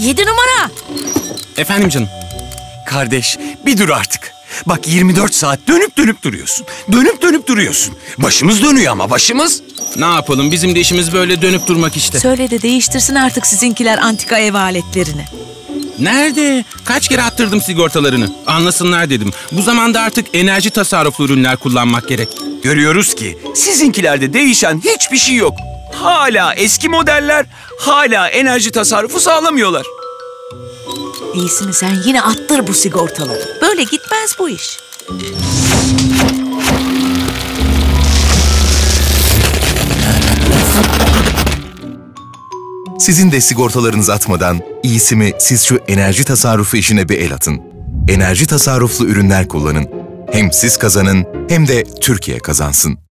Yedi numara. Efendim canım. Kardeş bir dur artık. Bak 24 saat dönüp dönüp duruyorsun. Dönüp dönüp duruyorsun. Başımız dönüyor ama başımız. Ne yapalım bizim de işimiz böyle dönüp durmak işte. Söyle de değiştirsin artık sizinkiler antika ev aletlerini. Nerede? Kaç kere attırdım sigortalarını. Anlasınlar dedim. Bu zamanda artık enerji tasarruflu ürünler kullanmak gerek. Görüyoruz ki sizinkilerde değişen hiçbir şey yok. Hala eski modeller, hala enerji tasarrufu sağlamıyorlar. İyisini sen yine attır bu sigortaları. Böyle gitmez bu iş. Sizin de sigortalarınız atmadan iyisi mi siz şu enerji tasarrufu işine bir el atın. Enerji tasarruflu ürünler kullanın. Hem siz kazanın hem de Türkiye kazansın.